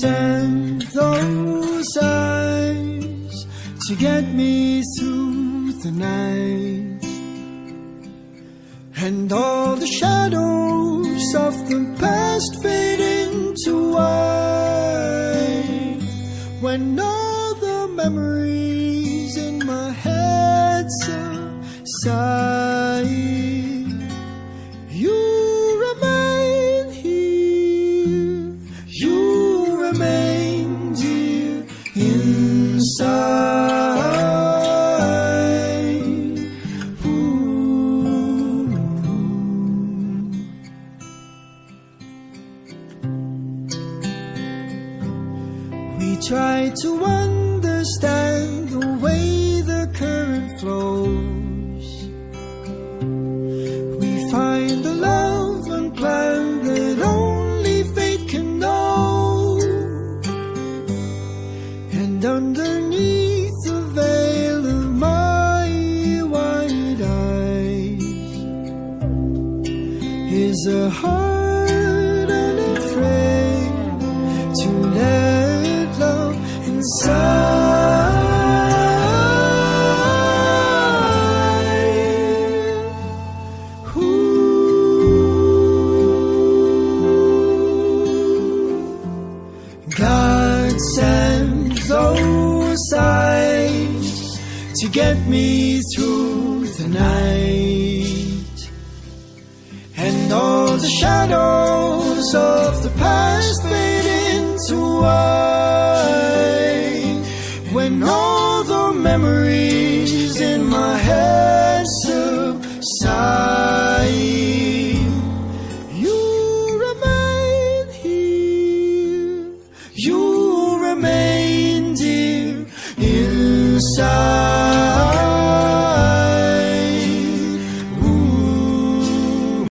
send those eyes to get me through the night and all the shadows. Inside. Ooh. We try to understand is a heart unafraid to let love inside. Ooh. God sent those eyes to get me through the night. The shadows of the past fade into white. When all the memories in my head